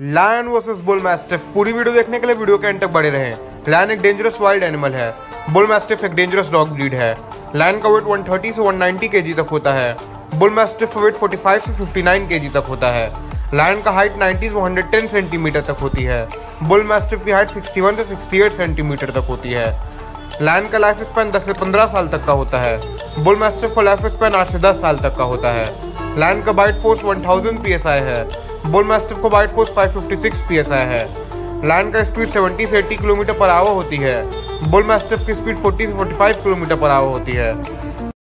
Lion versus bull mastiff पूरी video देखने के लिए वीडियो के एंड तक बड़े रहें। लायन एक डेंजरस वाइल्ड एनिमल है। बुल मैस्टिफ एक डेंजरस डॉग ब्रीड है। लायन का वेट 130 से 190 केजी तक होता है। बुल मैस्टिफ का वेट 45 से 59 केजी तक होता है। लायन का हाइट 90 से 110 सेंटीमीटर तक होती है। बुल मैस्टिफ की हाइट 61 से 68 सेंटीमीटर तक होती है। लायन का लाइफ स्पैन 10 से 15 साल तक का होता है। बुल मैस्टिफ का लाइफ स्पैन 8 से 10 साल तक का होता है। लायन का बाइट फोर्स 1000 आई है। बुल मैस्टिफ का बाइट फोर्स 556 आई है। लैंड का स्पीड 70 से 80 किलोमीटर पर आवर होती है। बुल मैस्टिफ की स्पीड 40 से 45 किलोमीटर पर आवर होती है।